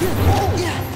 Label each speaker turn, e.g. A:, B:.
A: Yeah.